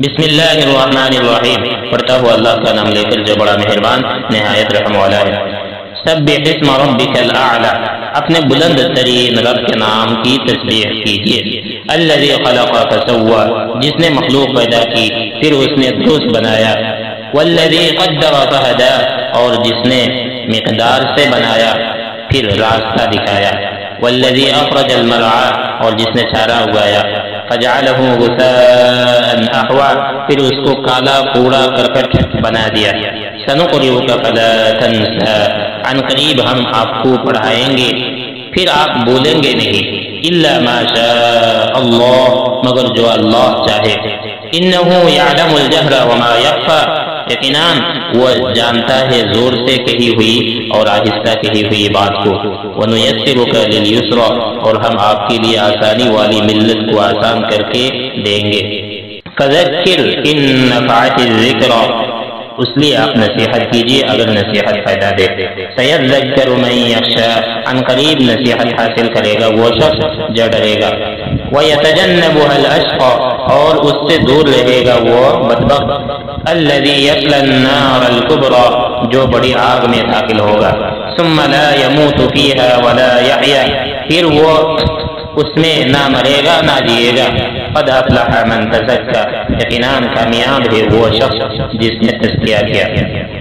بسم اللہ الرحمن الرحیم۔ پڑھتا ہوا اللہ کا نام لے کر جو بڑا مہربان، نہایت رحم والا ہے۔ سب اسم ربک الاعلی۔ اپنے بلند ترین رب کے نام کی تسبیح کیجیے۔ الذي خلق فسوى جس نے مخلوق پیدا کی، پھر اس نے درست بنایا۔ والذي قدر فهدى اور جس نے مقدار سے بنایا، پھر راستہ دکھایا۔ والذي اخرج المرعى اور جس نے چارہ اگایا۔ فجعله غثاء احوا پھر اس کو کالا کوڑا کرکٹ بنا دیا سنقرئك فلا تنسى. عن قریب ہم آپ کو پڑھائیں گے پھر آپ بولیں گے نہیں. إلا ما شاء اللہ مگر جو اللہ چاہے. إنه يعلم الجهر وما يخفى. یقیناً وہ جانتا ہے زور سے کہی ہوئی اور آہستہ کہی ہوئی بات کو۔ وَنُيَسِّرُكَ لِلْيُسْرَ اور ہم آپ کے لیے آسانی والی ملت کو آسان کر کے دیں گے۔ فَذَكِّرْ إِن نَفَعَتِ الذِّكْرَ۔ اس لیے آپ نصیحت کیجیے اگر نصیحت فائدہ دے۔ سید ذکر من یخشا عن قریب نصیحت حاصل کرے گا وہ شخص جو ڈرے گا۔ وَيَتَجَنَّبُهَا الْأَشْقَى۔ اور اس سے دور رہے گا وہ بدبخت. الذي يصلى النار الكبرى. جو بڑی آگ میں داخل ہوگا. ثم لا يموت فيها ولا يحيى پھر وہ اس میں نہ مرے گا، نہ جیے گا. قد افلح من تزکا. یقیناً کامیاب ہے وہ شخص جس نے تزکیہ کیا.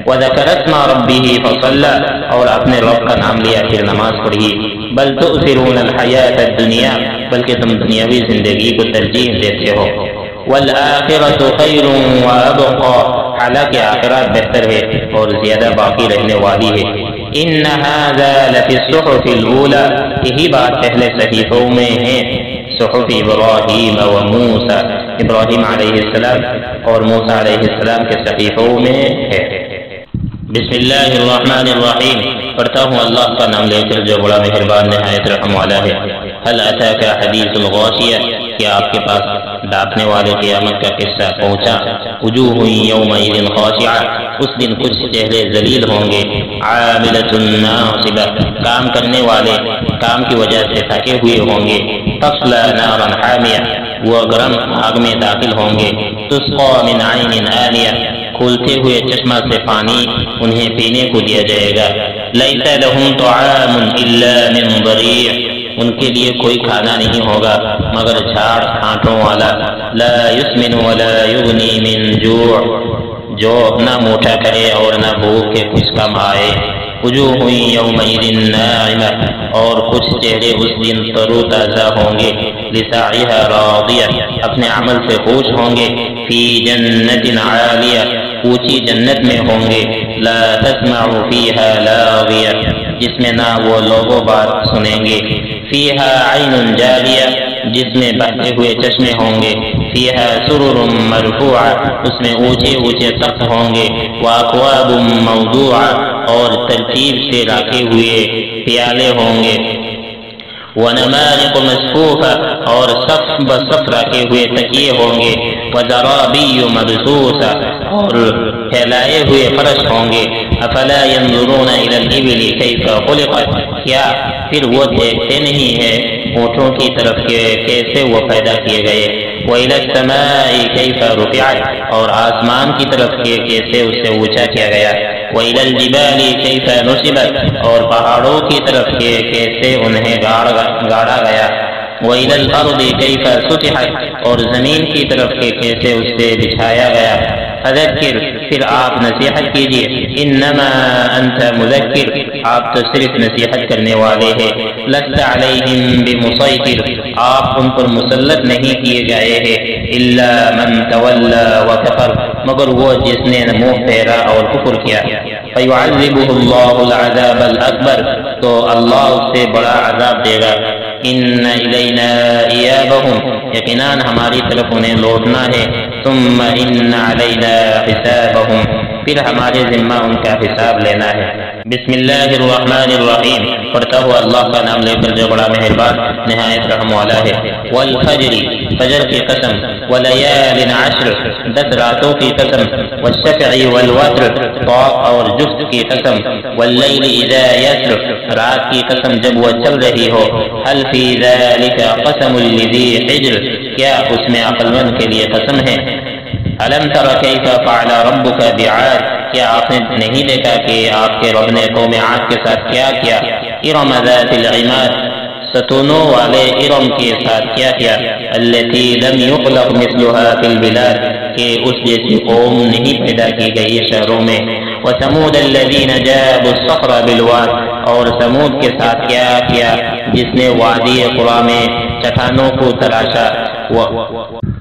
وذکر اسم ربه فصلى. اور اپنے رب کا نام لیا، پھر نماز پڑھی. بل تؤثرون الحیات الدنیا. بلکہ تم دنیاوی زندگی کو ترجیح دیتے ہو۔ والآخرة خیر وابقى حالانکہ آخرت بہتر ہے اور زیادہ باقی رہنے والی ہے۔ ان هذا لفی الصحف الاولى یہی بات پہلے صحیفوں میں ہے۔ صحف ابراہیم و موسیٰ۔ ابراہیم علیہ السلام اور موسیٰ علیہ السلام کے صحیفوں میں ہے۔ بسم اللہ الرحمن الرحیم۔ پڑھتا ہوں اللہ کا نام لے کر جو بڑا مہربان نہایت رحم والا ہے۔ حل اتاک حدیث الغاشیہ کیا آپ کے پاس ڈاکنے والے قیامت کا قصہ پہنچا؟ وجوہ یوم خاشعہ، اس دن کچھ چہرے ذلیل ہوں گے۔ عاملۃ ناصبہ، کام کرنے والے، کام کی وجہ سے تھکے ہوئے ہوں گے۔ تصلا نارا حامیہ، وہ گرم آگ میں داخل ہوں گے۔ تسقى من عین آلیہ، کھولتے ہوئے چشمہ سے پانی انہیں پینے کو دیا جائے گا۔ لیس لهم طعام الا من ضریع۔ ان کے لیے کوئی کھانا نہیں ہوگا، مگر جھاڑ کھانٹوں والا۔ لا يسمن ولا يغني من جوع۔ جو نہ موٹا کرے اور نہ بھوک کے کچھ کم آئے وجوہ یومئذ ناعمہ۔ اور کچھ چہرے اس دن ترو تازہ ہوں گے۔ لسعیها راضیہ۔ اپنے عمل سے خوش ہوں گے۔ فی جنت عالیہ۔ اونچی جنت میں ہوں گے۔ لا تسمع فیها لاغیہ جس میں نہ وہ لوگوں بات سنیں گے۔ فیہا عین جاریہ جس میں بہتے ہوئے چشمے ہوں گے۔ فیہا سرر مرفوع اس میں اونچے اونچے تخت ہوں گے۔ واقواب موضوع اور ترتیب سے رکھے ہوئے پیالے ہوں گے۔ ونمارق مصفوفہ اور صف بصف رکھے ہوئے تکیے ہوں گے۔ وزرابی مبسوسہ اور پھیلائے ہوئے فرش ہوں گے۔ افلا ينظرون الى الابل كيف خلقت؟ کیا پھر وہ دیکھتے نہیں ہیں اونٹوں کی طرف کے کیسے وہ پیدا کیے گئے؟ وَإِلَى السَّمَاءِ كَيْفَ رُفِعَتْ؟ اور آسمان کی طرف کے کیسے اسے اونچا کیا گیا؟ وَإِلَى الْجِبَالِ كَيْفَ نُصِبَتْ؟ اور پہاڑوں کی طرف کے کیسے انہیں گاڑا گیا؟ وَإِلَى الْأَرْضِ كَيْفَ سُطِحَتْ اور زمین کی طرف کے کیسے اسے بچھایا گیا۔ فذکر پھر آپ نصیحت کیجیے انما انت مذکر آپ تو صرف نصیحت کرنے والے ہیں۔ لست علیہم بمسیطر آپ ان پر مسلط نہیں کیے گئے ہیں۔ الا من تولا وکفر مگر وہ جس نے منہ پھیرا اور کفر کیا۔ فیعذبه اللہ العذاب الاکبر تو اللہ اس سے بڑا عذاب دے گا۔ ان الینا ایابہم یقیناً ہماری طرف انہیں لوٹنا ہے. ثم ان علینا حسابہم پھر ہمارے ذمہ ان کا حساب لینا ہے۔ بسم اللہ الرحمن الرحیم۔ پڑھتا ہوا اللہ کا نام لے کر جو بڑا مہربان، نہایت رحم والا ہے۔ والفجر، فجر کی قسم، ولیال عشر، دس راتوں کی قسم، والشفع والوتر، طاق اور جفت کی قسم، واللیل اذا یسر۔ رات کی قسم جب وہ چل رہی ہو، هل فی ذلك قسم لذی حجر؟ کیا اس میں عقل مند کے لیے قسم ہے؟ علم تر کیف فعل ربک بعاد؟ کیا آپ نے نہیں دیکھا کہ آپ کے رب نے قوم عاد کے ساتھ کیا کیا؟ ارم ذات العماد، ستونوں والے ارم کے ساتھ کیا کیا؟ التي لم يخلق مثلها في البلاد، کہ اس جیسی قوم نہیں پیدا کی گئی شہروں میں۔ وثمود الذين جابوا الصخر بالواد، اور ثمود کے ساتھ کیا کیا؟ جس نے وادی قرآن میں چٹانوں کو تراشا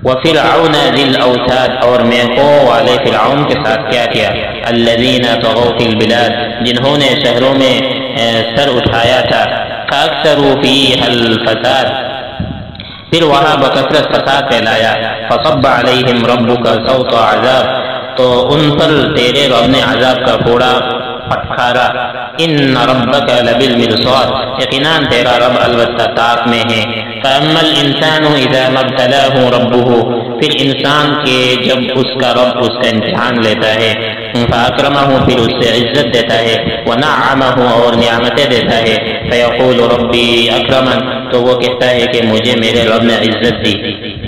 وفرعون ذی الاوتاد اور میکو والے فرعون کے ساتھ کیا کیا؟ الذين طغوا في البلاد، جنہوں نے شہروں میں سر اٹھایا تھا۔ فاکثروا فیها الفساد، پھر وہاں بکثرت فساد پھیلایا۔ فصب علیہم ربک صوت عذاب، تو ان پر تیرے رب نے عذاب کا پھوڑا۔ پٹکارا ان ربک لبالمرصاد۔ یقینا تیرا رب البتہ طاق میں ہے۔ فاما الانسان اذا ما ابتلاه ربه۔ پھر انسان کے جب اس کا رب اس کا امتحان لیتا ہے۔ فاکرمہ پھر اس سے عزت دیتا ہے۔ ونعمہ اور نعمتیں دیتا ہے۔ فیقول ربی اکرمن تو وہ کہتا ہے کہ مجھے میرے رب نے عزت دی۔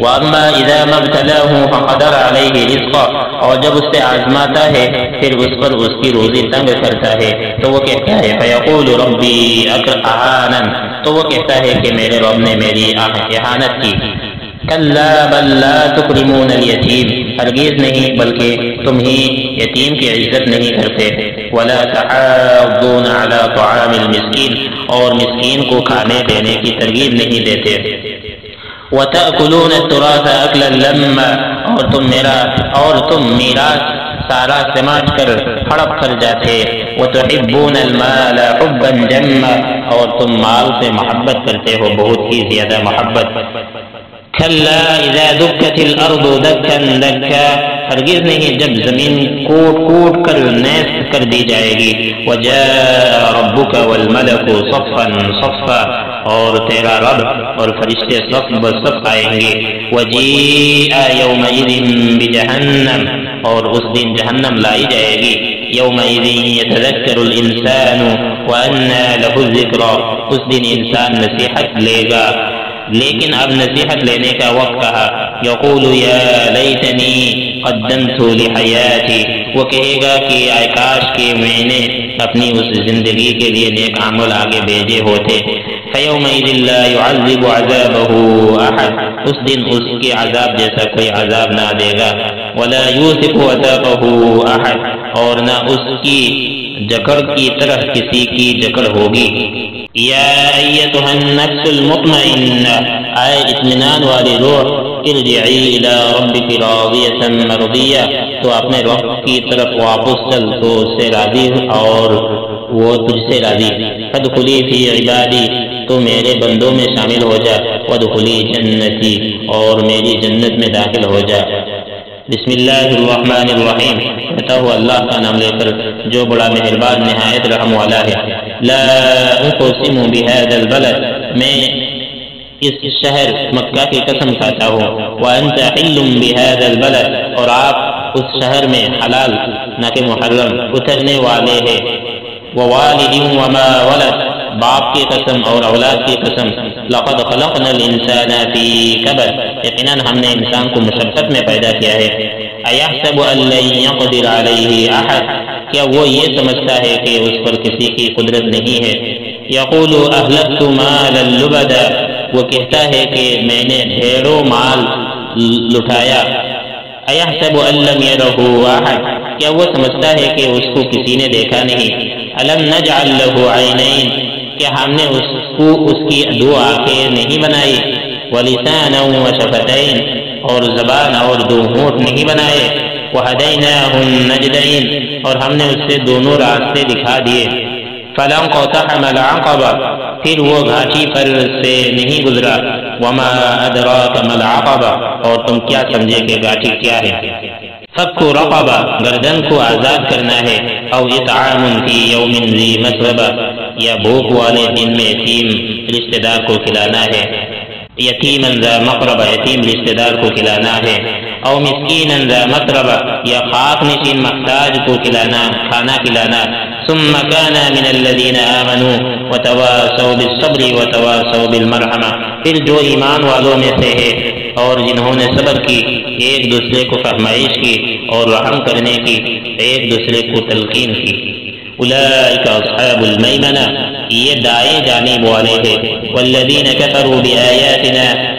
واما اذا ما ابتلاه فقدر عليه رزقا اور جب اس سے آزماتا ہے، پھر اس پر اس کی روزی تنگ کرتا ہے۔ تو وہ کہتا ہے فیقول ربی اکرمن تو وہ کہتا ہے کہ میرے رب نے میری احانت کی۔ کلا بل لا تکرمون الیتیم ہرگز نہیں، بلکہ تم ہی یتیم کی عزت نہیں کرتے۔ ولا تحاضون على طعام المسکین اور مسکین کو کھانے دینے کی ترغیب نہیں دیتے۔ وتأكلون التراث اكلا لما، اور تم میرا، اور تم میراث، سارا سماج کر ہڑپ کر جاتے۔ وتحبون المال حبا جما، اور تم مال سے محبت کرتے ہو، بہت ہی زیادہ محبت۔ كلا إذا دكت الأرض دكا دكا هرگز نہیں جب زمین کوٹ کوٹ کر نیس کر دی جائے گی۔ وجاء ربك والملك صفا صفا اور تیرا رب اور فرشتے صف بصف آئیں گے۔ وجیء يومئذ بجهنم اور اس دن جهنم لائی جائے گی۔ يومئذ يتذكر الانسان وان له الذكرى اس دن انسان نصیحت لے گا۔ لیکن اب نصیحت لینے کا وقت کہا۔ یقول یا لیتنی قدمت لحیاتی۔ وہ کہے گا کہ آئے کاش کہ میں نے اپنی اس زندگی کے لیے نیک عمل آگے بھیجے ہوتے۔ فیومئذ لا يعذب عذابه احد۔ اس دن اس کے عذاب جیسا کوئی عذاب نہ دے گا۔ ولا يوثق وثاقه احد۔ اور نہ اس کی جکڑ کی طرح کسی کی جکڑ ہوگی۔ یا ایتها النفس المطمئنہ آئے اطمینان والی روح، ارجعی الى ربک راضیتا مرضیہ۔ تو اپنے رب کی طرف واپس چل، تو اس سے راضی اور وہ تجھ سے راضی۔ فدخلی فی عبادی، تو میرے بندوں میں شامل ہو جا۔ ودخلی جنتی، اور میری جنت میں داخل ہو جا۔ بسم اللہ الرحمن الرحیم کہتا ہوا اللہ کا نام لے کر جو بڑا مہربان نہایت رحم والا ہے لا اقسم بهذا البلد میں اس شہر مکہ کی قسم کھاتا ہوں وانت حل بهذا البلد اور آپ اس شہر میں حلال نہ کہ محرم اترنے باپ کی قسم اور اولاد کی قسم. لقد خلقنا الانسان فی کبد. یقینا ہم نے انسان کو مشقت میں پیدا کیا ہے. ایحسب ان لن يقدر علیہ احد. کیا وہ یہ سمجھتا ہے کہ اس پر کسی کی قدرت نہیں ہے؟ یقول اہلکت مالا لبدا وہ کہتا ہے کہ میں نے ڈھیروں مال لٹایا. ایحسب ان لم يره احد. کیا وہ سمجھتا ہے کہ اس کو کسی نے دیکھا نہیں؟ الم نجعل له عینین. کہ ہم نے اس کو اس کی دو آنکھیں نہیں بنائی۔ ولسانا وشفتین، اور زبان اور دو ہونٹ نہیں بنائے۔ وهديناه النجدين اور ہم نے اس سے دونوں راستے دکھا دیے۔ فلن قطعم العقبہ، پھر وہ گھاٹی پر سے نہیں گزرا۔ وما ادراک ما العقبہ، اور تم کیا سمجھے کہ گھاٹی کیا ہے؟ فک رقبہ، گردن کو آزاد کرنا ہے۔ او اطعام فی یوم ذی مسربہ یا بھوک والے دن میں یتیم رشتہ دار کو کھلانا ہے۔ یتیم ذا مقربہ، یتیم رشتہ دار کو کھلانا ہے۔ او مسکین ذا مقربہ یا خاک نشین محتاج کو کھلانا، کھانا کھلانا۔ ثم كان من الذين آمنوا وتواصوا بالصبر وتواصوا بالمرحمة پھر جو ایمان والوں میں سے ہے اور جنہوں نے صبر کی، ایک دوسرے کو فہمائش کی اور رحم کرنے کی، ایک دوسرے کو تلقین کی۔ أولئك أصحاب الميمنة يدعي جانب عليه والذين كفروا بآياتنا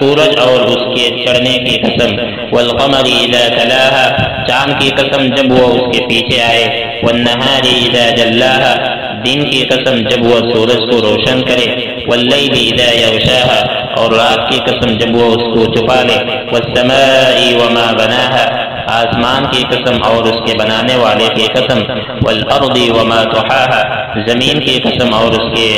سورج اور اس کے چڑھنے کی قسم۔ والقمر اذا تلاها، چاند کی قسم جب وہ اس کے پیچھے آئے۔ والنهار اذا جلاها، دن کی قسم جب وہ سورج کو روشن کرے۔ واللیل اذا یغشاها اور رات کی قسم جب وہ اس کو چھپا لے۔ والسماء وما بناها آسمان کی قسم اور اس کے بنانے والے کی قسم، والارض وما تحاها زمین کی قسم اور اس کے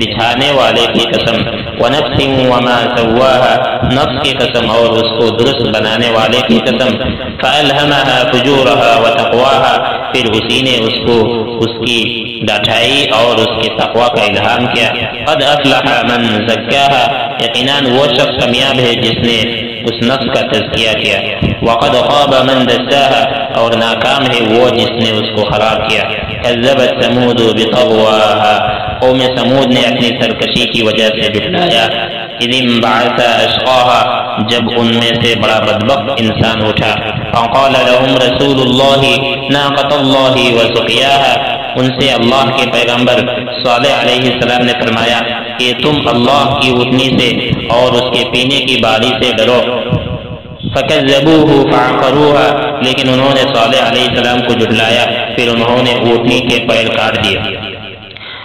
بچھانے والے کی قسم، ونفس وما سواها نفس کی قسم اور اس کو درست بنانے والے کی قسم فالهمها فجورها وتقواها پھر اسی نے اس کو اس کی ڈٹائی اور اس کے تقوی کا الہام کیا۔ قد افلح من زکاها یقینا وہ شخص کامیاب ہے جس نے اس نفس کا تزکیہ کیا۔ وقد خواب من دساها اور ناکام ہے وہ جس نے اس کو خراب کیا۔ کذبت سمود بطغواها قوم سمود نے اپنی سرکشی کی وجہ سے جٹلایا اذن بعث اشقاها جب ان میں سے بڑا بدبخت انسان اٹھا۔ فقال لهم رسول الله ناقۃ الله وسقياها ان سے اللہ کے پیغمبر صالح علیہ السلام نے فرمایا کہ تم اللہ کی اٹھنی سے اور اس کے پینے کی باری سے ڈرو۔ فکذبوه فعقروها، لیکن انہوں نے صالح علیہ السلام کو جھٹلایا۔ پھر انہوں نے اونٹنی کے پیر کاٹ دیے۔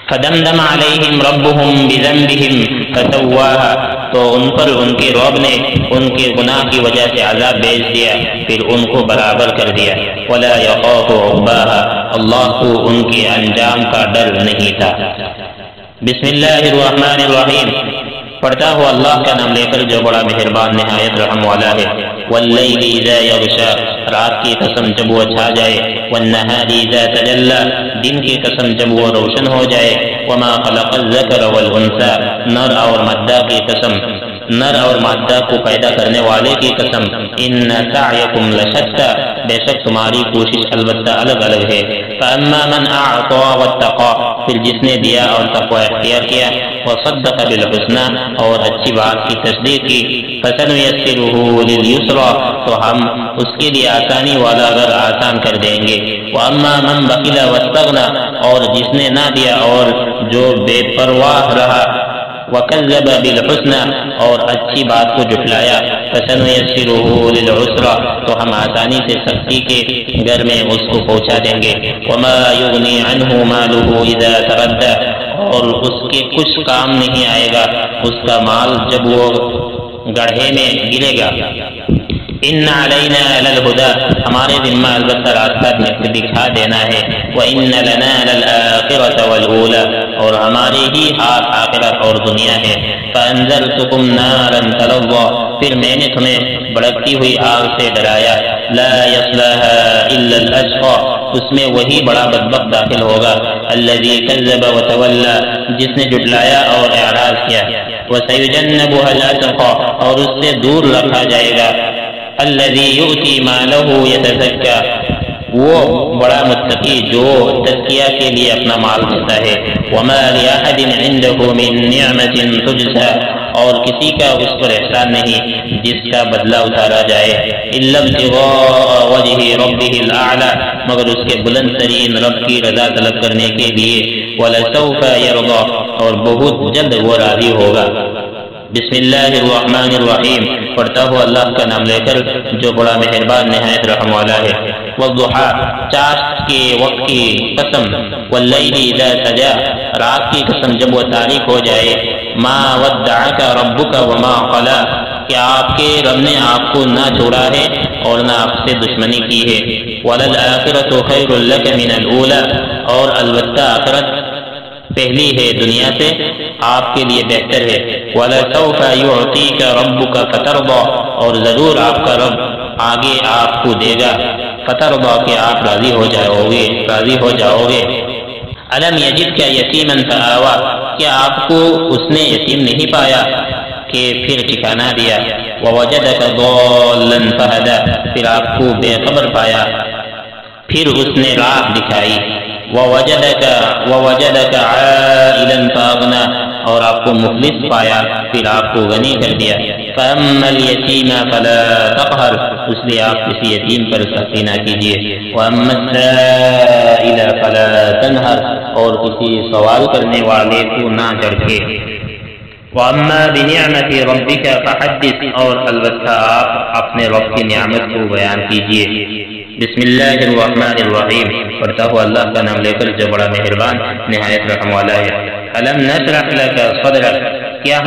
فدمدم علیہم ربهم بذنبهم فسواها تو ان پر ان کے رب نے ان کے گناہ کی وجہ سے عذاب بھیج دیا، پھر ان کو برابر کر دیا۔ ولا يخاف عقباها، اللہ کو ان کے انجام کا ڈر نہیں تھا۔ بسم اللہ الرحمن الرحیم۔ پڑھتا ہوا اللہ کا نام لے کر جو بڑا مہربان نہایت رحم والا ہے۔ واللیل اذا یغشا رات کی قسم جب وہ چھا جائے۔ والنہار اذا تجلا دن کی قسم جب وہ روشن ہو جائے۔ وما خلق الذکر والانثى نر اور مدہ کی قسم۔ نر اور مادہ کو پیدا کرنے والے کی قسم۔ ان سعیکم لشتا بے شک تمہاری کوشش البتہ الگ الگ ہے۔ فاما من اعطى واتقى۔ پھر جس نے دیا اور تقوی اختیار کیا۔ وصدق بالحسنى۔ اور اچھی بات کی تصدیق کی۔ فسنيسره لليسرى۔ تو ہم اس کے لیے آسانی والا اگر آسان کر دیں گے۔ واما من بخل واستغنى۔ اور جس نے نہ دیا اور جو بے پرواہ رہا۔ وکذب بالحسنى اور اچھی بات کو جٹلایا فسنيسره للعسرى تو ہم آسانی سے سختی کے گھر میں اس کو پہنچا دیں گے۔ وما يغني عنه ماله اذا تردى۔ اور اس کے کچھ کام نہیں آئے گا۔ اس کا مال جب وہ گڑھے میں گرے گا۔ ان علینا للہدا ہمارے ذمہ البتہ راستہ دکھا دینا ہے۔ وان لنا للآخرۃ والاولى اور ہماری ہی ہاتھ آخرت اور دنیا ہے۔ فانذرتکم نارا تلظى۔ پھر میں نے تمہیں بڑکتی ہوئی آگ سے ڈرایا۔ لا يصلها الا الاشقى اس میں وہی بڑا بدبخت داخل ہوگا۔ الذي كذب وتولى۔ جس نے جھٹلایا اور اعراض کیا۔ وسيجنبها الاتقى اور اس سے دور رکھا جائے گا۔ الذي يؤتي ماله يتزكى. وہ بڑا متقی جو تزکیہ کے لیے اپنا مال دیتا ہے. وما لاحد عنده من نعمه تجزى. اور کسی کا اس پر احسان نہیں جس کا بدلہ اتارا جائے. الا ابتغاء وجه ربه الاعلى مگر اس کے بلند ترین رب کی رضا طلب کرنے کے لیے. ولسوف يرضى. اور بہت جلد وہ راضی ہوگا. بسم اللہ الرحمن الرحیم۔ پڑھتا ہوا اللہ کا نام لے کر جو بڑا مہربان نہایت رحم والا ہے۔ والضحا چاشت کے وقت کی قسم، واللیل اذا سجا۔ رات کی قسم جب وہ تاریخ ہو جائے۔ ما ودعک ربک وما قلا کہ آپ کے رب نے آپ کو نہ چھوڑا ہے اور نہ آپ سے دشمنی کی ہے۔ وللآخرة خیر لک من الاولى اور البتہ آخرت پہلی ہے دنیا سے، آپ کے لیے بہتر ہے۔ وَلَسَوْفَ يُعْطِيكَ رَبُّكَ فَتَرْضَى۔ اور ضرور آپ کا رب آگے آپ کو دے گا۔ فتر کہ آپ راضی ہو جاؤ گے راضی ہو جاؤ گے علم یجد کیا یتیم فآوا کیا آپ کو اس نے یتیم نہیں پایا کہ پھر ٹھکانا دیا؟ ووجدک ضالا فہدا پھر آپ کو بے خبر پایا۔ پھر اس نے راہ دکھائی۔ ووجدک ووجدک عائلا فاغنا اور آپ کو مخلص پایا، پھر آپ کو غنی کر دیا۔ فاما الیتیم فلا تقہر اس لیے آپ کسی یتیم پر سختی نہ کیجیے واما السائل فلا تنہر اور کسی سوال کرنے والے کو نہ جڑکے واما بنعمت ربک فحدث۔ اور البتہ آپ اپنے رب کی نعمت کو بیان کیجیے بسم اللہ الرحمن الرحیم پڑھتا ہوا اللہ کا نام لے کر جو بڑا مہربان نہایت رحم والا ہے علم نشرح لك صدرك کیا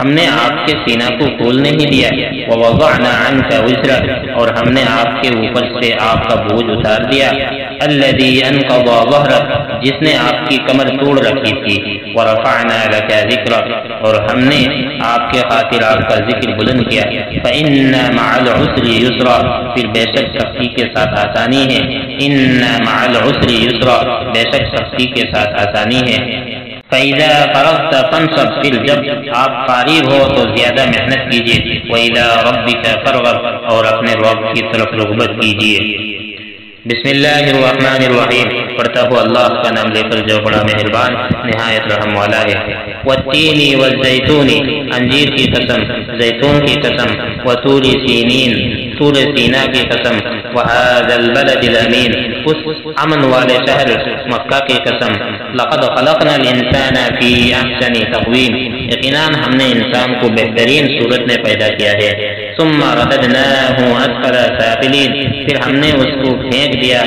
ہم نے آپ کے سینہ کو کھول نہیں دیا ووضعنا عنك وزرك اور ہم نے آپ کے اوپر سے آپ کا بوجھ اتار دیا۔ الذي انقض ظهرك جس نے آپ کی کمر توڑ رکھی تھی۔ ورفعنا لك ذکرك اور ہم نے آپ کے خاطر آپ کا ذکر بلند کیا۔ فإن مع العسر يسرا پھر بے شک سختی کے ساتھ آسانی ہے۔ ان مع العسر يسرا بے شک سختی کے ساتھ آسانی ہے۔ فَإِذَا فَرَغْتَ فَانْصَبْ پھر جب آپ فارغ ہو تو زیادہ محنت کیجیے وَإِلَىٰ رَبِّكَ فَرْغَبْ اور اپنے رب کی طرف رغبت کیجیے بسم اللہ الرحمن الرحیم پڑھتا ہوا اللہ کا نام لے کر جو بڑا مہربان نہایت رحم والا ہے والتین والزیتون انجیر کی قسم زیتون کی قسم وطور سینین طور سینا کی قسم وهذا البلد الامین اس امن والے شہر مکہ کی قسم لقد خلقنا الانسان فی احسن تقویم یقینا ہم نے انسان کو بہترین صورت میں پیدا کیا ہے ثم رددناه اسفل سافلین پھر ہم نے اس کو پھینک دیا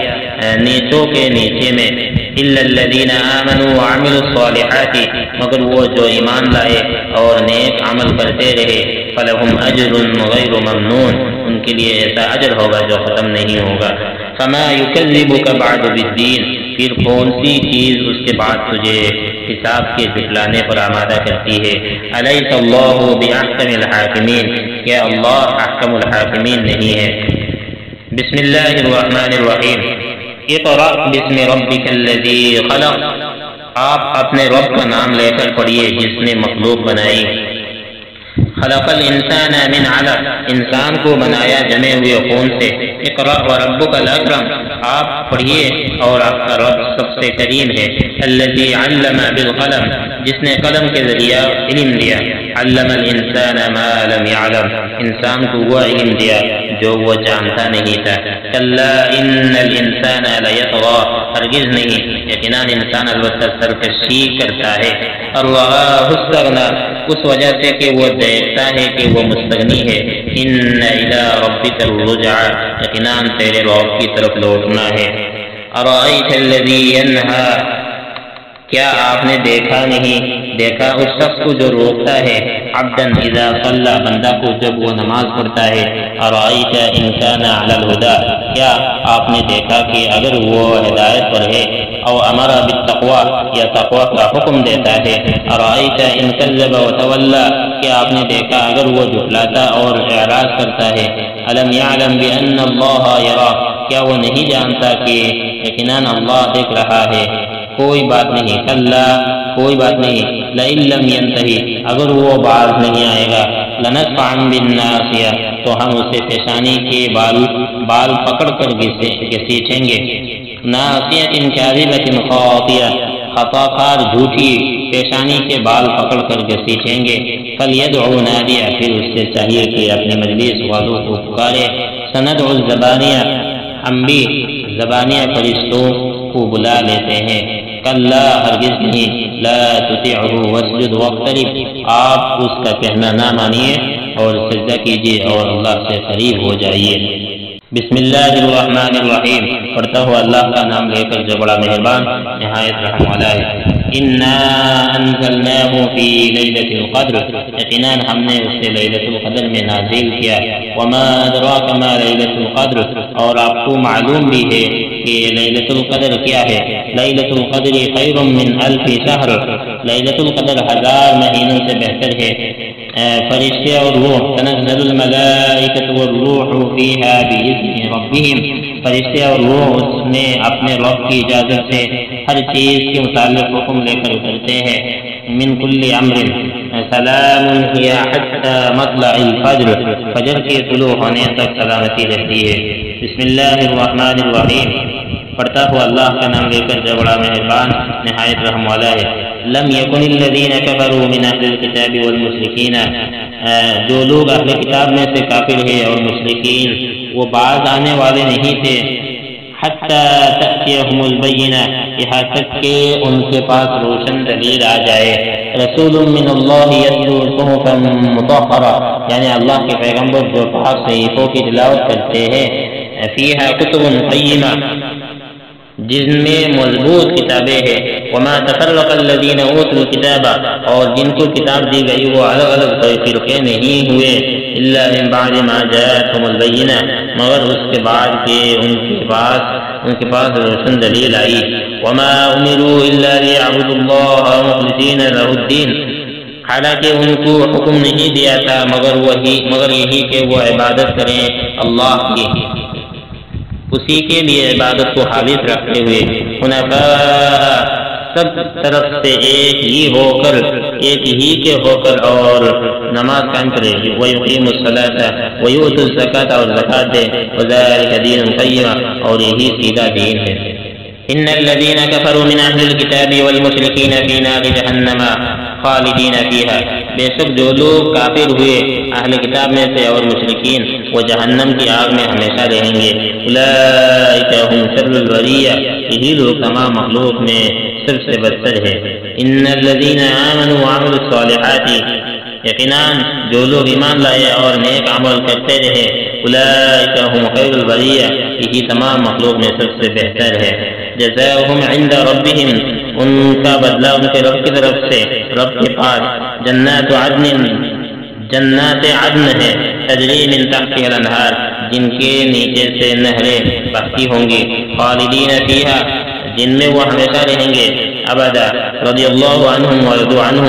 نیچوں کے نیچے میں الذين امنوا وعملوا الصالحات، مگر وہ جو ایمان لائے اور نیک عمل کرتے رہے، فلهم اجر غیر ممنون۔ ان کے لیے ایسا اجر ہوگا جو ختم نہیں ہوگا۔ فما يكذبك بعد بالدين، پھر کون سی چیز اس کے بعد تجھے حساب کے جٹلانے پر آمادہ کرتی ہے؟ علیہ اللہ بحکم الحاکمین کیا اللہ احکم الحاکمین نہیں ہے۔ بسم اللہ الرحمن الرحیم۔ اقرأ بسم ربک الذی خلق۔ آپ اپنے رب کا نام لے کر پڑھیے، جس نے مخلوق بنائی۔ خلق الانسان من علق. انسان کو بنایا جمے ہوئے خون سے. اقرا اقرأ وربک الاکرم آپ پڑھیے اور آپ کا رب سب سے کریم ہے. الذي علم بالقلم. جس نے قلم کے ذریعہ علم دیا علم الانسان ما لم يعلم. انسان کو وہ علم دیا جو وہ جانتا نہیں تھا. کلا ان الانسان لیطغى ہرگز نہیں. یقینا انسان البتہ سرکشی کرتا ہے. اللہ استغنا اس وجہ سے کہ وہ دیکھتا ہے کہ وہ مستغنی ہے۔ ان الى ربك الرجع۔ یقینا تیرے رب کی طرف لوٹنا ہے۔ ارائیت الذی ینہا کیا آپ نے دیکھا نہیں؟ دیکھا، اس شخص کو جو روکتا ہے عبدن اذا صلى بندہ کو جب وہ نماز پڑھتا ہے، ارائیت ان كان على الهدى کیا آپ نے دیکھا کہ اگر وہ ہدایت پر ہے، او امر بالتقوى یا تقوی کا حکم دیتا ہے، ارائیت ان كذب وتولى کیا آپ نے دیکھا اگر وہ جھٹلاتا اور اعراض کرتا ہے، الم يعلم بان الله يرى کیا وہ نہیں جانتا کہ یقینا اللہ دیکھ رہا ہے؟ کوئی بات نہیں اللہ کوئی بات نہیں۔ لم ينتہی اگر وہ باز نہیں آئے گا لنسفعا بالناسیہ تو ہم اسے پیشانی کے بال بال پکڑ کر گسیٹیں گے۔ ناسیت کاذبت خاطیہ۔ خطا خار جھوٹی پیشانی کے بال پکڑ کر گسیٹیں گے۔ فلیدعو نادیہ، پھر اس سے چاہیے کہ اپنے مجلس والوں کو پکارے۔ سند الزبانیہ۔ ہم بھی زبانیہ فرشتوں کو بلا لیتے ہیں۔ کلا، ہرگز نہیں۔ لا تطیعه، واسجد، واقترب۔ آپ اس کا کہنا نہ مانیے اور سجدہ کیجیے اور اللہ سے قریب ہو جائیے۔ بسم اللہ الرحمن الرحیم۔ پڑھتا ہوا اللہ کا نام لے کر جو بڑا مہربان، نہایت رحم والا ہے۔ إنا أنزلناه في ليلة القدر. يقينان حمنا في ليلة القدر من نازل كيا وما أدراك ما ليلة القدر؟ أو آپ معلوم به ہے ليلة القدر کیا ہے لیلت القدر خير من ألف شهر. ليلة القدر ہزار مہینوں سے بہتر ہے آه، فرشتے اور روح تنزل الملائکة والروح فيها بإذن ربهم. فرشتے اور وہ اس میں اپنے رب کی اجازت سے ہر چیز کے متعلق حکم لے کر اترتے ہیں۔ من کل امر سلام هي حتى مطلع الفجر۔ فجر کے طلوع ہونے تک سلامتی رہتی ہے۔ بسم اللہ الرحمن الرحیم۔ پڑھتا ہوا اللہ کا نام لے کر جبڑا مہربان، نہایت رحم والا ہے۔ لم يكن الذين كفروا من اهل الكتاب والمشركين جو لوگ اہل کتاب میں سے کافر ہیں اور مشرکین۔ وہ بعض آنے والے نہیں تھے. حتی البینہ یہاں تک کہ ان کے پاس روشن دلیل آ جائے. رسول من اللہ یتلو یعنی اللہ کے پیغمبر جو پاک صحیفوں کی تلاوت کرتے ہیں. فیہا کتب قیمہ جن میں مضبوط کتابیں ہیں. وما تفرق الذين اوتوا الكتاب اور جن کو کتاب دی گئی وہ الگ الگ فرقے نہیں ہوئے. الا من بعد ما جاءتهم البينه مگر اس کے بعد کہ ان کے پاس، ان کے پاس روشن دلیل آئی۔ وما امروا الا ليعبدوا الله مخلصين له الدين۔ حالانکہ ان کو حکم نہیں دیا تھا، مگر وہی، مگر یہی کہ وہ عبادت کریں اللہ کی۔ اسی کے لیے عبادت کو حالف رکھتے ہوئے سب طرف سے ایک ہی ہو کر، ایک ہی کے ہو کر اور نماز قائم کرے۔ وہی قیم الصلاۃ وہی الزکات اور زکات دے۔ وذلك دین قیمہ اور یہی سیدھا دین ہے۔ ان الذين كفروا من اهل الكتاب والمشركين في نار جهنم خالدین فیہا۔ بے شک جو لوگ کافر ہوئے اہل کتاب میں سے اور مشرقین وہ جہنم کی آگ میں ہمیشہ رہیں گے۔ اولئک هم شر الوریہ، یہی لوگ تمام مخلوق میں سب سے بدتر ہے۔ ان الذين آمنوا وعملوا الصالحات، یقیناً جو لوگ ایمان لائے اور نیک عمل کرتے رہے اولئک هم خیر البریہ۔ یہی تمام مخلوق میں سب سے بہتر ہے۔ جزاؤہم عند ربهم ان کا بدلہ ان کے رب کی طرف سے۔ رب کے پاس جنات عدن جنات عدن ہے تجری من تحت الانہار، جن کے نیچے سے نہریں بہتی ہوں گی۔ خالدین فیہا۔ جن میں وہ ہمیشہ رہیں گے۔ ابدا رضی اللہ عنہم ورضو عنہ،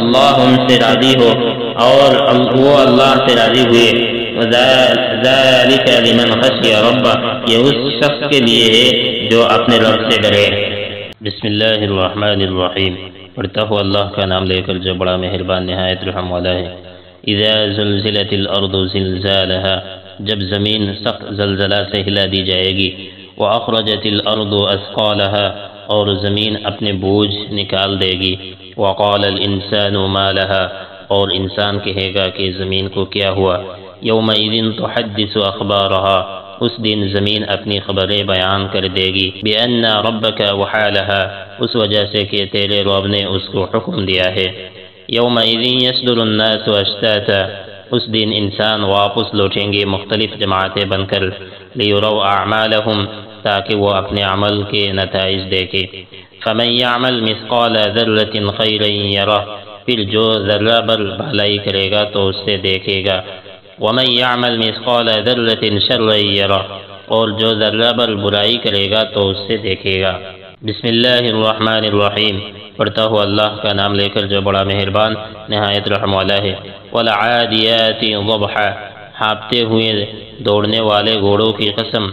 اللہ ان سے راضی ہو اور وہ اللہ سے راضی ہوئے۔ ذالک لمن خشی رب یہ اس شخص کے لیے ہے جو اپنے رب سے ڈرے۔ بسم اللہ الرحمن الرحیم۔ پڑھتا ہو اللہ کا نام لے کر جو بڑا مہربان نہایت رحم والا ہے۔ اذا زلزلت الارض زلزالها جب زمین سخت زلزلہ سے ہلا دی جائے گی واخرجت الارض اسقالها اور زمین اپنے بوجھ نکال دے گی۔ وقال الانسان ما لها، اور انسان کہے گا کہ زمین کو کیا ہوا؟ یومئذ تحدث اخبارها، اس دن زمین اپنی خبریں بیان کر دے گی۔ بے رب کا اس وجہ سے کہ تیرے رب نے اس کو حکم دیا ہے۔ یوم یسدر الناس اشتاتا، اس دن انسان واپس لوٹیں گے مختلف جماعتیں بن کر۔ لیرو اعمالہم تاکہ وہ اپنے عمل کے نتائج دیکھے۔ فمن يعمل مثقال ذرة خيرا يره، پھر جو ذرہ بر بھلائی کرے گا تو اس سے دیکھے گا۔ ومن يعمل مثقال ذرة شرا يره، اور جو ذرہ بر برائی کرے گا تو اس سے دیکھے گا۔ بسم اللہ الرحمن الرحیم۔ پڑھتا ہوا اللہ کا نام لے کر جو بڑا مہربان، نہایت رحم والا ہے۔ والعادیات ضبحا ہاپتے ہوئے دوڑنے والے گھوڑوں کی قسم۔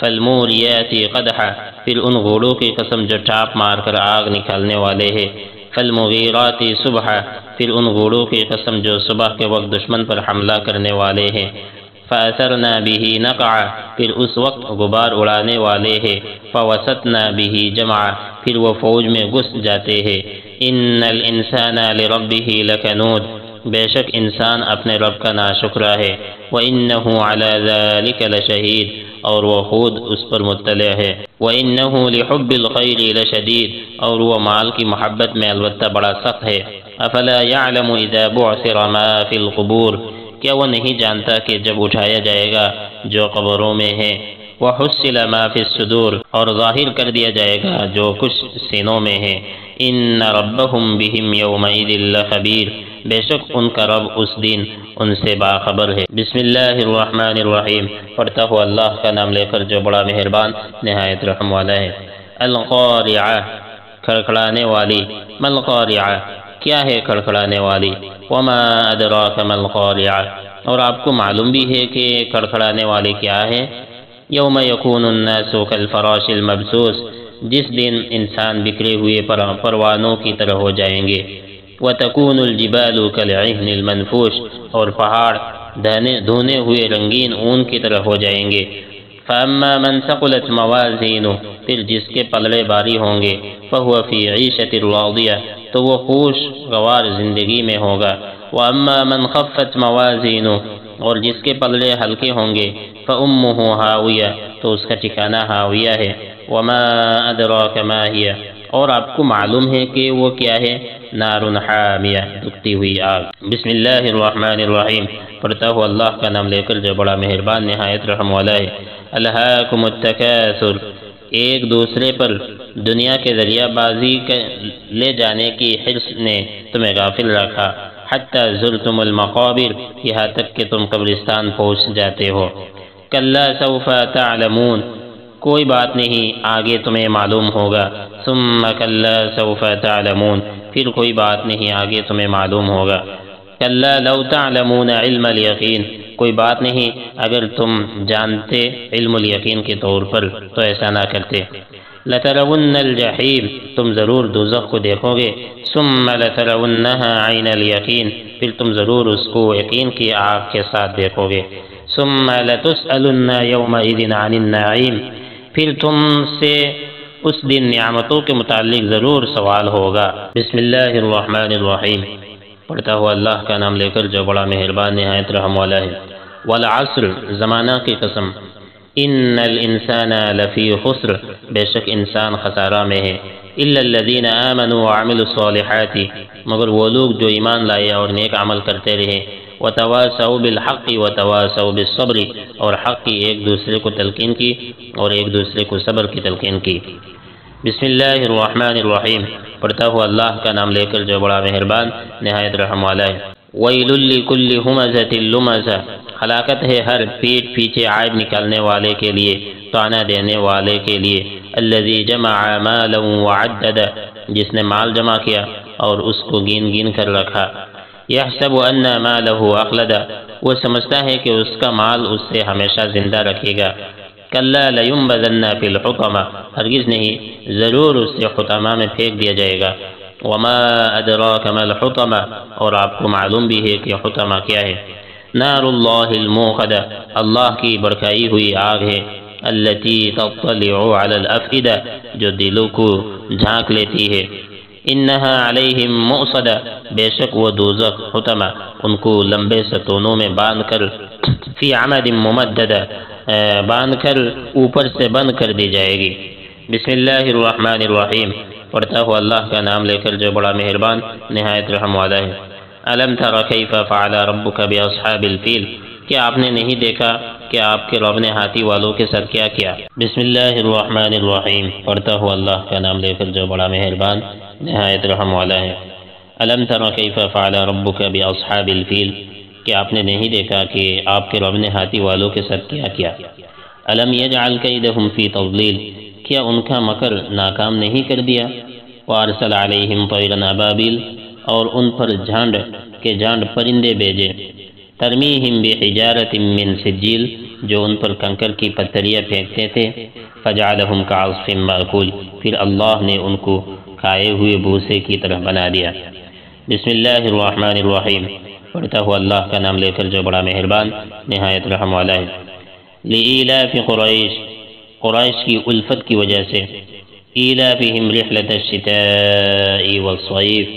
فالموریات قدحا، پھر ان گھوڑوں کی قسم جو ٹاپ مار کر آگ نکالنے والے ہیں۔ فالمغیرات صبح پھر ان گھوڑوں کی قسم جو صبح کے وقت دشمن پر حملہ کرنے والے ہیں۔ فاثرنا به نقع پھر اس وقت غبار اڑانے والے ہیں۔ فوسطنا به جمع پھر وہ فوج میں گھس جاتے ہیں۔ ان الانسان لربه لکنود بے شک انسان اپنے رب کا ناشکرہ ہے۔ وَإِنَّهُ عَلَى ذَلِكَ لَشَهِيدٌ۔ اور وہ خود اس پر مطلع ہے۔ وَإِنَّهُ لِحُبِّ الْخَيْرِ لَشَدِيدٌ، اور وہ مال کی محبت میں البتہ بڑا سخت ہے۔ افلا يعلم اذا بعثر ما في القبور، کیا وہ نہیں جانتا کہ جب اٹھایا جائے گا جو قبروں میں ہے۔ وحصل ما في الصدور، اور ظاہر کر دیا جائے گا جو کچھ سینوں میں ہے۔ ان ربهم بهم يومئذ لخبير۔ بے شک ان کا رب اس دن ان سے باخبر ہے۔ بسم اللہ الرحمن الرحیم۔ پڑھتا ہو اللہ کا نام لے کر جو بڑا مہربان، نہایت رحم والا ہے۔ القارعہ، کھڑکھڑانے والی۔ ملقارعہ کیا ہے کھڑکھڑانے والی؟ وما ادراک ملقارعہ اور آپ کو معلوم بھی ہے کہ کھڑکھڑانے والی کیا ہے۔ یوم یقون الناس کالفراش المبسوس۔ جس دن انسان بکھرے ہوئے پروانوں کی طرح ہو جائیں گے۔ وتكون الجبال كالعهن المنفوش، اور پہاڑ دھونے ہوئے رنگین اون کی طرح ہو جائیں گے۔ فاما من ثقلت موازینه پھر جس کے پلڑے باری ہوں گے، فهو في عيشه راضيه تو وہ خوش گوار زندگی میں ہوگا۔ واما من خفت موازینه اور جس کے پلڑے ہلکے ہوں گے فامه هاويه تو اس کا ٹھکانہ ہاویہ ہے۔ وما ادراك ما هي۔ اور آپ کو معلوم ہے کہ وہ کیا ہے؟ نار حامیہ دکھتی ہوئی آگ۔ بسم اللہ الرحمن الرحیم۔ پڑھتا ہوا اللہ کا نام لے کر جو بڑا مہربان نہایت رحم والا ہے۔ الہاکم التکاثر۔ ایک دوسرے پر دنیا کے ذریعہ بازی لے جانے کی حرص نے تمہیں غافل رکھا۔ حتی زرتم المقابر، یہاں تک کہ تم قبرستان پہنچ جاتے ہو۔ کلا سوف تعلمون۔ کوئی بات نہیں، آگے تمہیں معلوم ہوگا۔ ثم کلا سوف تعلمون۔ پھر کوئی بات نہیں، آگے تمہیں معلوم ہوگا۔ کلا لو تعلمون علم الیقین۔ کوئی بات نہیں، اگر تم جانتے علم الیقین کے طور پر، تو ایسا نہ کرتے۔ لترون الجحیم۔ تم ضرور دوزخ کو دیکھو گے۔ ثم لترونها عین الیقین۔ پھر تم ضرور اس کو یقین کی آگ کے ساتھ دیکھو گے۔ ثم لتسألن يومئذ عن النعیم۔ پھر تم سے اس دن نعمتوں کے متعلق ضرور سوال ہوگا۔ بسم اللہ الرحمن الرحیم۔ پڑھتا ہوا اللہ کا نام لے کر جو بڑا مہربان نہایت رحم والا ہے۔ والعصر، زمانہ کی قسم۔ ان الانسان لفی خسر۔ بے شک انسان خسارہ میں ہے۔ الا الذين امنوا وعملوا الصالحات۔ مگر وہ لوگ جو ایمان لائے اور نیک عمل کرتے رہے۔ وتواسوا بالحق وتواسوا بالصبر، اور حق کی ایک دوسرے کو تلقین کی اور ایک دوسرے کو صبر کی تلقین کی۔ بسم اللہ الرحمن الرحیم۔ پڑھتا ہوا اللہ کا نام لے کر جو بڑا مہربان، نہایت رحم والا ہے۔ ویل لکل ہمزۃ لمزہ ہلاکت ہے ہر پیٹ پیچھے عائب نکالنے والے کے لیے، تانا دینے والے کے لیے۔ الذي جمع مالا وعدد۔ جس نے مال جمع کیا اور اس کو گین گین کر رکھا۔ یحسب ان ماله اخلد۔ وہ سمجھتا ہے کہ اس کا مال اس سے ہمیشہ زندہ رکھے گا۔ کلا لینبذن فی الحطمہ۔ ہرگز نہیں، ضرور اس سے حطمہ میں پھینک دیا جائے گا۔ وما ادراک ما الحطمہ۔ اور آپ کو معلوم بھی ہے کہ حطمہ کیا ہے۔ نار اللہ الموقدہ۔ اللہ کی بڑکائی ہوئی آگ ہے۔ التي تطلع على الافئدہ۔ جو دلوں کو جھانک لیتی ہے۔ انہا علیہم مؤصدہ۔ بے شک وہ دوزخ، حتمہ، ان کو لمبے ستونوں میں باندھ کر فی عمد ممددہ باندھ کر اوپر سے بند کر دی جائے گی۔ بسم اللہ الرحمن الرحیم۔ پڑھتا ہوا اللہ کا نام لے کر جو بڑا مہربان، نہایت رحم والا ہے۔ علم تر کیف فعل ربک باصحاب الفیل؟ کیا آپ نے نہیں دیکھا کہ آپ کے رب نے ہاتھی والوں کے ساتھ کیا کیا؟ بسم اللہ الرحمن الرحیم۔ پڑھتا ہوا اللہ کا نام لے کر جو بڑا مہربان نہایت رحم والا ہے۔ علم تر کیف فعل ربک باصحاب الفیل؟ کہ آپ نے نہیں دیکھا کہ آپ کے رب نے ہاتھی والوں کے ساتھ کیا کیا۔ علم یجعل کیدہم فی تضلیل؟ کیا ان کا مکر ناکام نہیں کر دیا؟ وارسل علیہم طیرا ابابیل؟ اور ان پر جھانڈ کے جھانڈ پرندے بھیجے۔ ترمیہم بحجارت من سجیل، جو ان پر کنکر کی پتھریاں پھینکتے تھے۔ فجعلہم کعصف معقول پھر اللہ نے ان کو کھائے ہوئے بھوسے کی طرح بنا دیا۔ بسم اللہ الرحمن الرحیم۔ پڑھتا ہوا اللہ کا نام لے کر جو بڑا مہربان، نہایت رحم والا ہے۔ لإیلاف قریش قریش کی الفت کی وجہ سے۔ ایلافہم رحلت الشتاء والصیف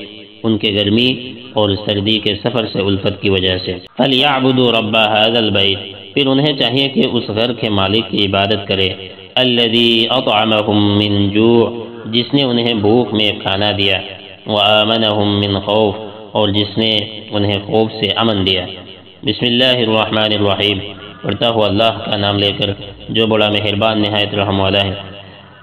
ان کے گرمی اور سردی کے سفر سے الفت کی وجہ سے۔ فلیعبدوا رب هذا البیت پھر انہیں چاہیے کہ اس گھر کے مالک کی عبادت کرے۔ الذي اطعمهم من جوع جس نے انہیں بھوک میں کھانا دیا وآمنهم من خوف، اور جس نے انہیں خوف سے امن دیا۔ بسم اللہ الرحمن الرحیم۔ پڑھتا ہوا اللہ کا نام لے کر جو بڑا مہربان نہایت رحم والا ہے۔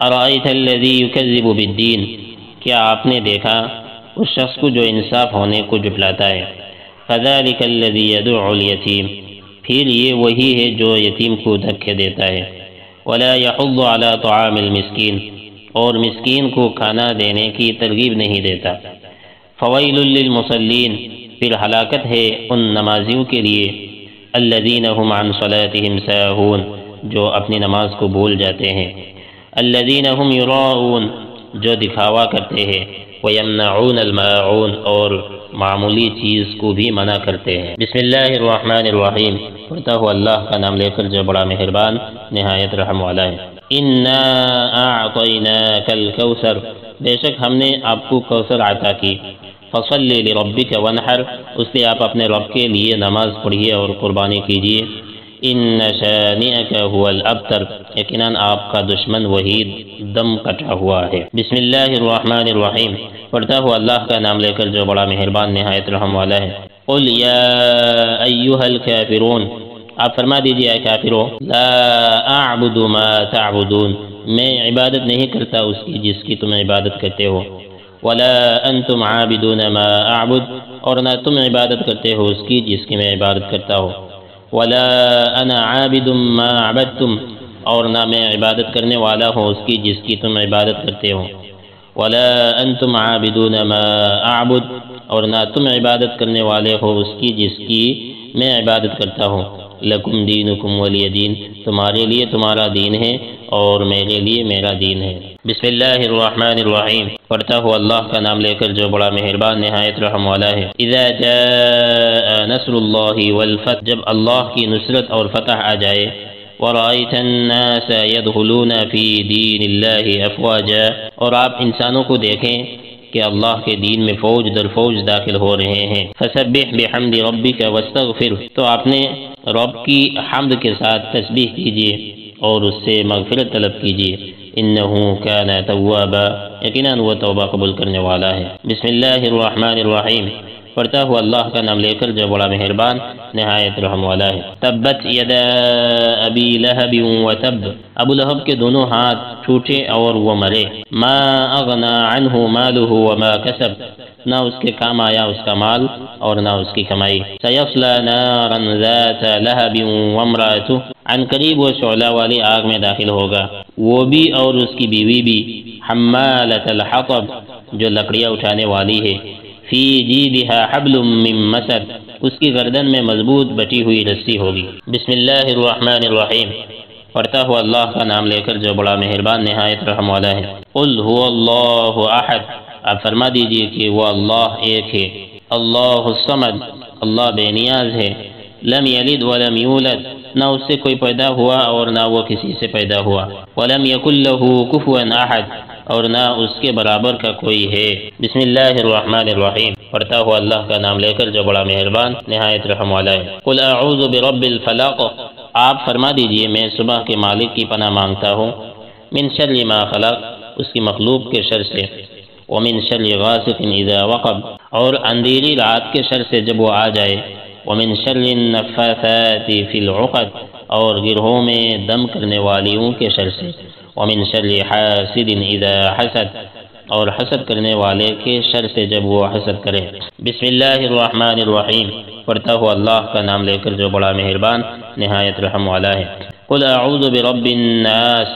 ارائیت الذی یکذب بالدین۔ کیا آپ نے دیکھا؟ اس شخص کو جو انصاف ہونے کو جٹلاتا ہے۔ فذلک الذی یدعو الیتیم۔ پھر یہ وہی ہے جو یتیم کو دھکے دیتا ہے۔ ولا يحض على طعام المسکین۔ اور مسکین کو کھانا دینے کی ترغیب نہیں دیتا۔ فویل للمصلین، پھر ہلاکت ہے ان نمازیوں کے لیے۔ الذین هم عن صلاتهم ساہون، جو اپنی نماز کو بھول جاتے ہیں۔ الذین هم یراؤون، جو دکھاوا کرتے ہیں۔ ویمنعون الماعون، اور معمولی چیز کو بھی منع کرتے ہیں۔ بسم اللہ الرحمن الرحیم۔ پڑھتا ہوا اللہ کا نام لے کر جو بڑا مہربان، نہایت رحم والا ہے۔ انا اعطیناک الکوثر بے شک ہم نے آپ کو کوثر عطا کی۔ فصل لربک ونحر اس لیے آپ اپنے رب کے لیے نماز پڑھیے اور قربانی کیجیے۔ ان شانئک هو الابتر یقیناً آپ کا دشمن وحید دم کٹا ہوا ہے۔ بسم اللہ الرحمن الرحیم پڑھتا ہوا اللہ کا نام لے کر جو بڑا مہربان نہایت رحم والا ہے۔ قل یا ایوہ الكافرون آپ فرما دیجیے اے کافرو لا اعبد ما تعبدون، میں عبادت نہیں کرتا اس کی جس کی تم عبادت کرتے ہو۔ ولا انتم عابدون ما اعبد، اور نہ تم عبادت کرتے ہو اس کی جس کی میں عبادت کرتا ہوں۔ ولا انا عابد ما عبدتم، اور نہ میں عبادت کرنے والا ہوں اس کی جس کی تم عبادت کرتے ہو۔ ولا انتم عابدون ما اعبد، اور نہ تم عبادت کرنے والے ہو اس کی جس کی میں عبادت کرتا ہوں۔ لکم دینکم ولی دین، تمہارے لیے تمہارا دین ہے اور میرے لیے میرا دین ہے۔ بسم اللہ الرحمن الرحیم۔ پڑھتا ہوا اللہ کا نام لے کر جو بڑا مہربان نہایت رحم والا ہے۔ اذا جاء نصر اللہ والفتح، جب اللہ کی نصرت اور فتح آ جائے ورأيت الناس يدخلون في دين الله افواجا، اور آپ انسانوں کو دیکھیں کہ اللہ کے دین میں فوج در فوج داخل ہو رہے ہیں۔ فسبح بحمد ربک واستغفر۔ تو آپ نے رب کی حمد کے ساتھ تسبیح کیجیے اور اس سے مغفرت طلب کیجیے۔ انہو کان توابا۔ یقیناً وہ توبہ قبول کرنے والا ہے۔ بسم اللہ الرحمن الرحیم۔ پڑھتا ہوا اللہ کا نام لے کر جو بڑا مہربان نہایت رحم والا ہے۔ تبت یدا ابی لہب و تب۔ ابو لہب کے دونوں ہاتھ چھوٹے اور وہ مرے۔ ما اغنا عنہ مالہ وما کسب۔ نہ اس کے کام آیا اس کا مال اور نہ اس کی کمائی۔ سیصلى نارا ذات لہب وامرأته عن قریب وہ شعلہ والی آگ میں داخل ہوگا۔ وہ بھی اور اس کی بیوی بھی۔ حمالت الحطب۔ جو لکڑیاں اٹھانے والی ہے۔ فی جیدہا حبل من مسد۔ اس کی گردن میں مضبوط بٹی ہوئی رسی ہوگی۔ بسم اللہ الرحمن الرحیم۔ پڑھتا ہوا اللہ کا نام لے کر جو بڑا مہربان نہایت رحم والا ہے۔ قل هو اللہ احد۔ آپ فرما دیجیے کہ وہ اللہ ایک ہے۔ اللہ الصمد۔ اللہ بے نیاز ہے۔ لم یلد ولم یولد۔ نہ اس سے کوئی پیدا ہوا اور نہ وہ کسی سے پیدا ہوا۔ ولم یکن له کفوا احد اور نہ اس کے برابر کا کوئی ہے۔ بسم اللہ الرحمن الرحیم۔ پڑھتا ہوا اللہ کا نام لے کر جو بڑا مہربان، نہایت رحم والا ہے۔ قل اعوذ برب الفلاق۔ آپ فرما دیجیے، میں صبح کے مالک کی پناہ مانگتا ہوں۔ من شر ما خلق، اس کی مخلوق کے شر سے۔ ومن شر غاسق اذا وقب۔ اور اندھیری رات کے شر سے جب وہ آ جائے۔ ومن شر النفاثات فی العقد، اور گرہوں میں دم کرنے والیوں کے شر سے۔ ومن شر حاسد اذا حسد، اور حسد کرنے والے کے شر سے جب وہ حسد کرے۔ بسم اللہ الرحمن الرحیم۔ پڑھتا ہوا اللہ کا نام لے کر جو بڑا مہربان، نہایت رحم والا ہے۔ قل اعوذ برب الناس۔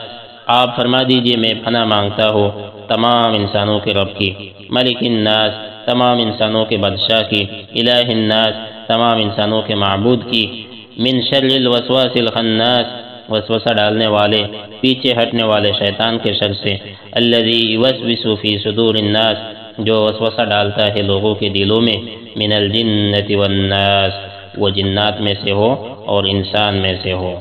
آپ فرما دیجیے، میں پناہ مانگتا ہوں تمام انسانوں کے رب کی۔ ملک الناس، تمام انسانوں کے بادشاہ کی۔ الہ الناس تمام انسانوں کے معبود کی من شر الوسواس الخناس، وسوسہ ڈالنے والے، پیچھے ہٹنے والے شیطان کے شر سے الذي يوسوس في صدور الناس، جو وسوسہ ڈالتا ہے لوگوں کے دلوں میں، من الجنة والناس، وہ جنات میں سے ہو اور انسان میں سے ہو۔